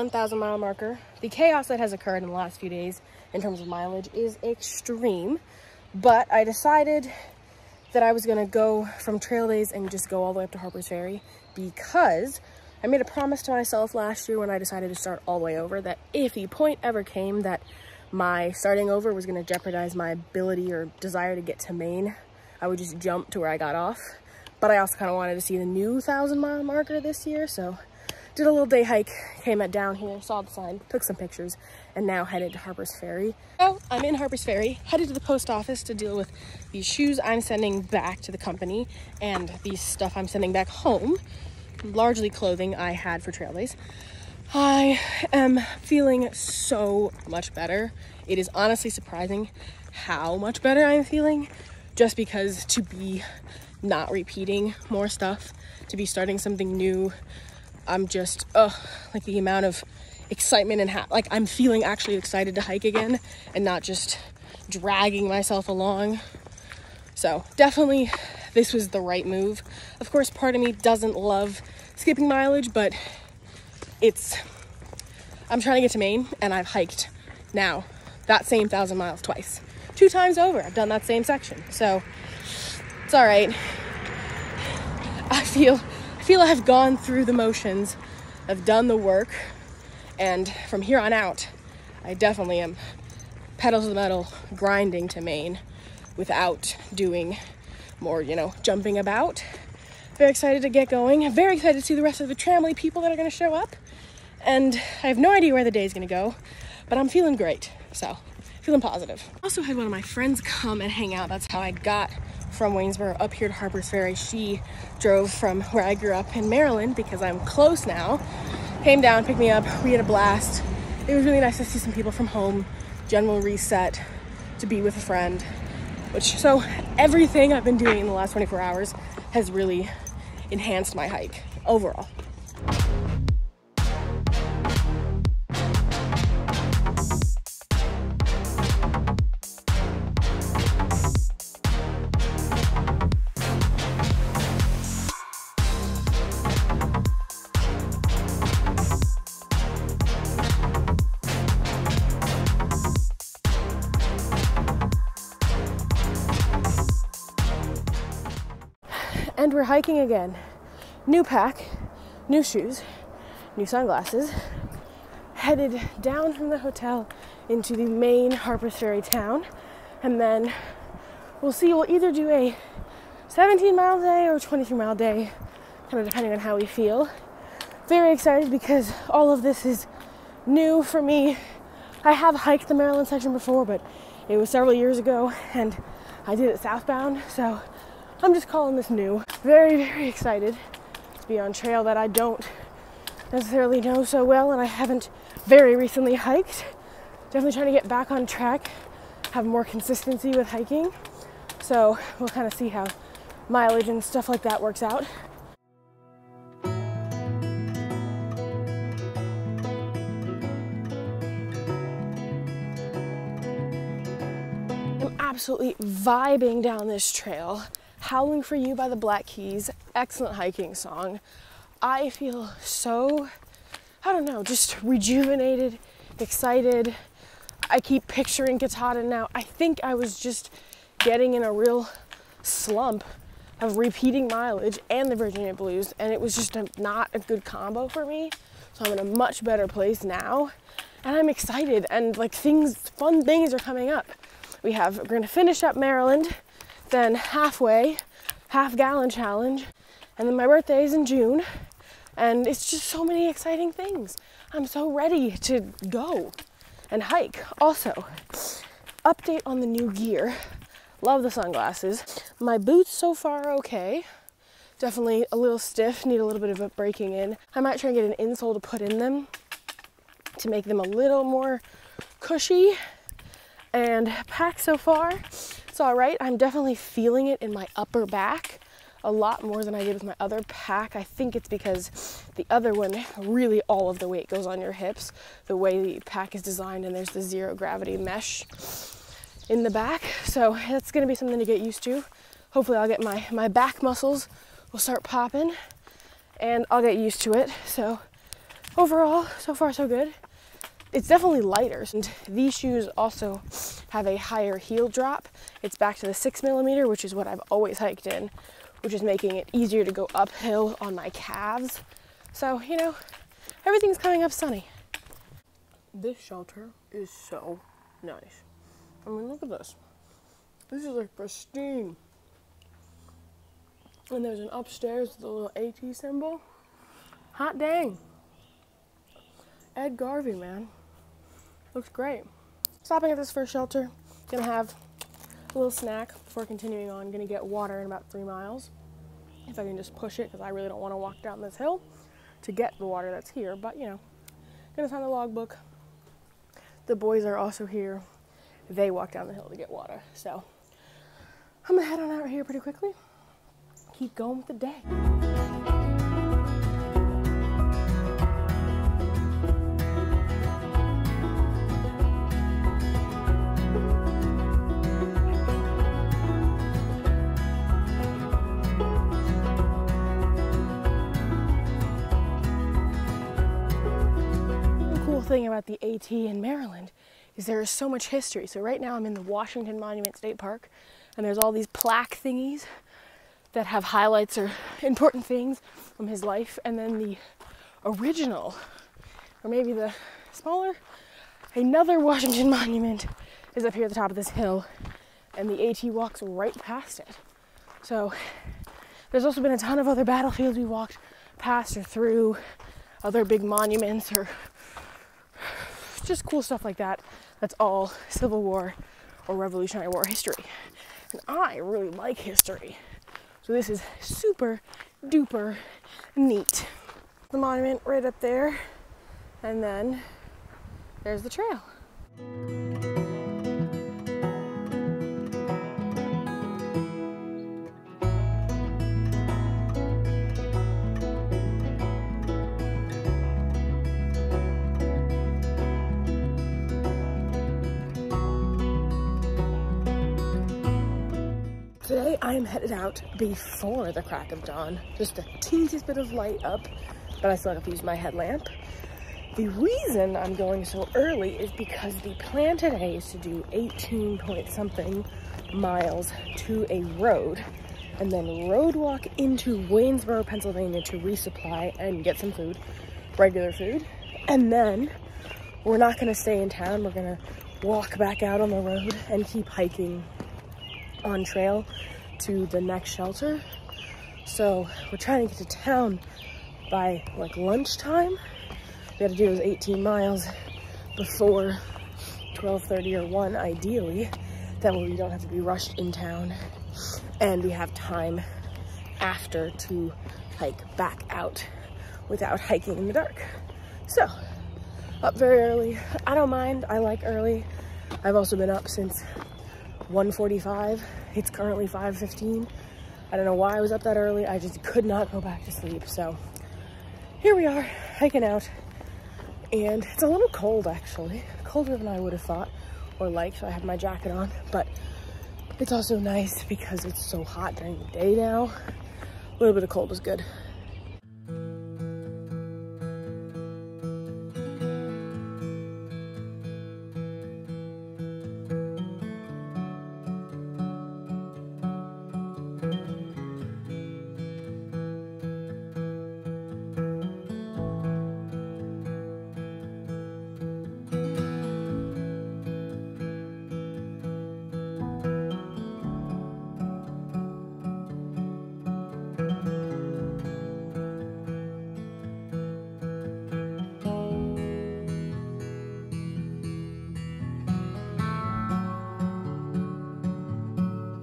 back at the 1,000 mile marker. The chaos that has occurred in the last few days in terms of mileage is extreme, but I decided that I was gonna go from trail days and just go all the way up to Harper's Ferry because I made a promise to myself last year when I decided to start all the way over that if the point ever came that my starting over was gonna jeopardize my ability or desire to get to Maine, I would just jump to where I got off. But I also kind of wanted to see the new thousand mile marker this year, so did a little day hike, came down here, saw the sign, took some pictures, and now headed to Harper's Ferry. So I'm in Harper's Ferry, headed to the post office to deal with these shoes I'm sending back to the company and the stuff I'm sending back home, largely clothing I had for trail days. I am feeling so much better. It is honestly surprising how much better I'm feeling just because to be not repeating more stuff, to be starting something new, I'm just, like the amount of excitement and ha- like I'm feeling actually excited to hike again and not just dragging myself along. So definitely this was the right move. Of course, part of me doesn't love skipping mileage, but it's, I'm trying to get to Maine and I've hiked now that same thousand miles twice. Two times over, I've done that same section. So it's all right. I feel feel I've gone through the motions, I've done the work, and from here on out, I definitely am pedal to the metal, grinding to Maine without doing more, you know, jumping about. Very excited to get going. Very excited to see the rest of the tramily people that are going to show up. And I have no idea where the day is going to go, but I'm feeling great. So, feeling positive. Also had one of my friends come and hang out. That's how I got from Waynesboro up here to Harper's Ferry. She drove from where I grew up in Maryland because I'm close now. Came down, picked me up. We had a blast. It was really nice to see some people from home. General reset to be with a friend. Which so everything I've been doing in the last 24 hours has really enhanced my hike overall. And we're hiking again. New pack, new shoes, new sunglasses. Headed down from the hotel into the main Harper's Ferry town, and then we'll see. We'll either do a 17 mile day or 23 mile day, kind of depending on how we feel. Very excited because all of this is new for me. I have hiked the Maryland section before, but it was several years ago, and I did it southbound, so I'm just calling this new. Very, very excited to be on trail that I don't necessarily know so well and I haven't very recently hiked. Definitely trying to get back on track, have more consistency with hiking. So we'll kind of see how mileage and stuff like that works out. I'm absolutely vibing down this trail. Howling for You by the Black Keys, excellent hiking song. I feel so, I don't know, just rejuvenated, excited. I keep picturing Katahdin now. I think I was just getting in a real slump of repeating mileage and the Virginia Blues, and it was just a, not a good combo for me. So I'm in a much better place now, and I'm excited, and like things, fun things are coming up. We have, we're gonna finish up Maryland then halfway, half gallon challenge, and then my birthday is in June, and it's just so many exciting things. I'm so ready to go and hike. Also, update on the new gear. Love the sunglasses. My boots so far okay. Definitely a little stiff, need a little bit of a breaking in. I might try and get an insole to put in them to make them a little more cushy. And pack so far, all right. I'm definitely feeling it in my upper back a lot more than I did with my other pack. I think it's because the other one, really all of the weight goes on your hips, the way the pack is designed, and there's the zero gravity mesh in the back. So that's gonna be something to get used to. Hopefully I'll get my, my back muscles will start popping and I'll get used to it. So overall, so far so good. It's definitely lighter. And these shoes also have a higher heel drop. It's back to the six millimeter, which is what I've always hiked in, which is making it easier to go uphill on my calves. So, you know, everything's coming up sunny. This shelter is so nice. I mean, look at this. This is like pristine. And there's an upstairs with a little AT symbol. Hot dang. Ed Garvey, man. Looks great. Stopping at this first shelter. Gonna have a little snack before continuing on. Gonna get water in about three miles. If I can just push it, because I really don't want to walk down this hill to get the water that's here. But, you know, gonna sign the logbook. The boys are also here. They walk down the hill to get water. So, I'm gonna head on out here pretty quickly. Keep going with the day. Thing about the AT in Maryland is there is so much history. So right now I'm in the Washington Monument State Park and there's all these plaque thingies that have highlights or important things from his life and then the original or maybe the smaller another Washington monument is up here at the top of this hill and the AT walks right past it. So there's also been a ton of other battlefields we walked past or through, other big monuments or just cool stuff like that. That's all Civil War or Revolutionary War history. And I really like history. So this is super duper neat. The monument right up there, and then there's the trail. Today I am headed out before the crack of dawn. Just a teensy bit of light up, but I still have to use my headlamp. The reason I'm going so early is because the plan today is to do 18 point something miles to a road and then road walk into Waynesboro, Pennsylvania to resupply and get some food, regular food. And then we're not gonna stay in town. We're gonna walk back out on the road and keep hiking on trail to the next shelter. So we're trying to get to town by like lunchtime. We gotta do those 18 miles before 12.30 or 1 ideally. That way we don't have to be rushed in town and we have time after to hike back out without hiking in the dark. So, up very early. I don't mind, I like early. I've also been up since 1.45. It's currently 5.15. I don't know why I was up that early. I just could not go back to sleep. So here we are hiking out and it's a little cold actually. Colder than I would have thought or liked. So I have my jacket on, but it's also nice because it's so hot during the day now. A little bit of cold is good.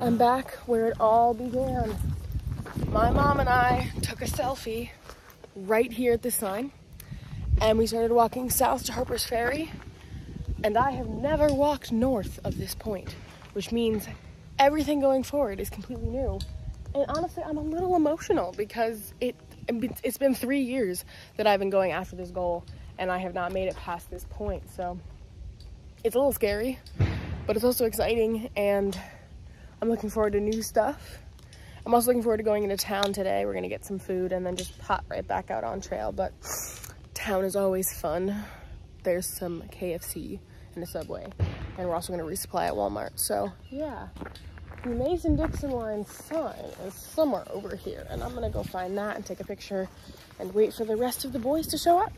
I'm back where it all began. My mom and I took a selfie right here at this sign and we started walking south to Harper's Ferry and I have never walked north of this point, which means everything going forward is completely new. And honestly, I'm a little emotional because it it's been three years that I've been going after this goal and I have not made it past this point. So it's a little scary, but it's also exciting and I'm looking forward to new stuff. I'm also looking forward to going into town today. We're gonna get some food and then just pop right back out on trail. But town is always fun. There's some KFC and a Subway. And we're also gonna resupply at Walmart. So yeah, the Mason-Dixon line sign is somewhere over here. And I'm gonna go find that and take a picture and wait for the rest of the boys to show up.